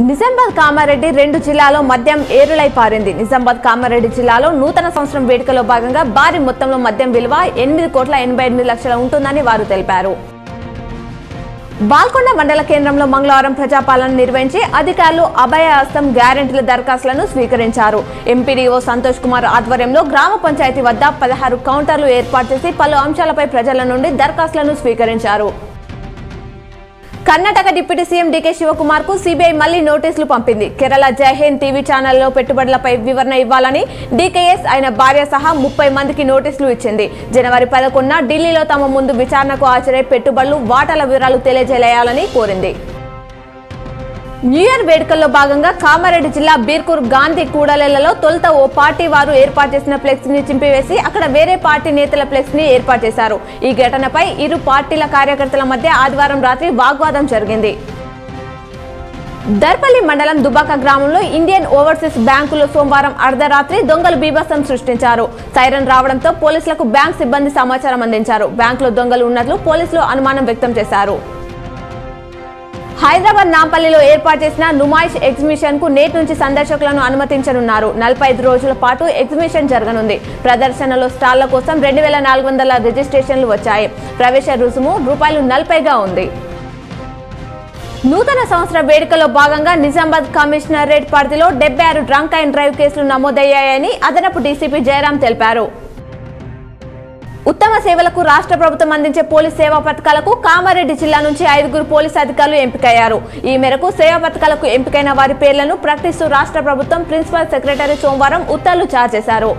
నిజామాబాద్ కామారెడ్డి రెండు జిల్లాలో మద్యం ఏరులై పారింది. నిజామాబాద్ కామారెడ్డి జిల్లాలో నూతన సంవత్సరం వేడుకలో భాగంగా భారీ మొత్తంలో మద్యం విలువ ఎనిమిది కోట్ల ఎనభై ఎనిమిది లక్షల ఉంటుందని వారు తెలిపారు. బాల్కొండ మండల కేంద్రంలో మంగళవారం ప్రజాపాలన నిర్వహించి అధికారులు అభయ హస్తం గ్యారెంటీల దరఖాస్తులను స్వీకరించారు. ఎంపీడీఓ సంతోష్ కుమార్ ఆధ్వర్యంలో గ్రామ పంచాయతీ వద్ద పదహారు కౌంటర్లు ఏర్పాటు చేసి పలు అంశాలపై ప్రజల నుండి దరఖాస్తులను స్వీకరించారు. కర్ణాటక డిప్యూటీ సీఎం డీకే శివకుమార్కు సిబిఐ మళ్ళీ నోటీసులు పంపింది. కేరళ జైహింద్ టీవీ ఛానల్లో పెట్టుబడులపై వివరణ ఇవ్వాలని డీకేఎస్ ఆయన భార్య సహా ముప్పై మందికి నోటీసులు ఇచ్చింది. జనవరి పదకొండున ఢిల్లీలో తమ ముందు విచారణకు హాజరై పెట్టుబడులు వాటాల వివరాలు తెలియజేయాలని కోరింది. న్యూ ఇయర్ వేడుకల్లో భాగంగా కామారెడ్డి జిల్లా బీర్కూర్ గాంధీ కూడలలో తొలుత ఓ పార్టీ వారు ఏర్పాటు చేసిన ఫ్లెక్స్ని చింపివేసి అక్కడ వేరే పార్టీ నేతల ఫ్లెక్స్ని ఏర్పాటు చేశారు. ఈ ఘటనపై ఇరు పార్టీల కార్యకర్తల మధ్య ఆదివారం రాత్రి వాగ్వాదం జరిగింది. దర్పల్లి మండలం దుబాక గ్రామంలో ఇండియన్ ఓవర్సీస్ బ్యాంకులో సోమవారం అర్ధరాత్రి దొంగలు బీభత్సం సృష్టించారు. సైరన్ రావడంతో పోలీసులకు బ్యాంక్ సిబ్బంది సమాచారం అందించారు. బ్యాంకులో దొంగలు ఉన్నట్లు పోలీసులు అనుమానం వ్యక్తం చేశారు. హైదరాబాద్ నాంపల్లిలో ఏర్పాటు చేసిన నుమాయిష్ ఎగ్జిబిషన్కు నేటి నుంచి సందర్శకులను అనుమతించనున్నారు. నలభై ఐదు రోజుల పాటు ఎగ్జిబిషన్ జరగనుంది. ప్రదర్శనలో స్టాళ్ళ కోసం రెండు వేల నాలుగు వందల రిజిస్ట్రేషన్లు వచ్చాయి. ప్రవేశ రుసుము రూపాయలు నలభైగా ఉంది. నూతన సంవత్సర వేడుకలో భాగంగా నిజామాబాద్ కమిషనరేట్ పరిధిలో డెబ్బై ఆరు డ్రంక్ అండ్ డ్రైవ్ కేసులు నమోదయ్యాయని అదనపు డీసీపీ జయరాం తెలిపారు. ఉత్తమ సేవలకు రాష్ట్ర ప్రభుత్వం అందించే పోలీస్ సేవా పథకాలకు కామారెడ్డి జిల్లా నుంచి ఐదుగురు పోలీస్ అధికారులు ఎంపికయ్యారు. ఈ మేరకు సేవా పథకాలకు ఎంపికైన వారి పేర్లను ప్రకటిస్తూ రాష్ట్ర ప్రభుత్వం ప్రిన్సిపల్ సెక్రటరీ సోమవారం ఉత్తర్వులు జారీ చేశారు.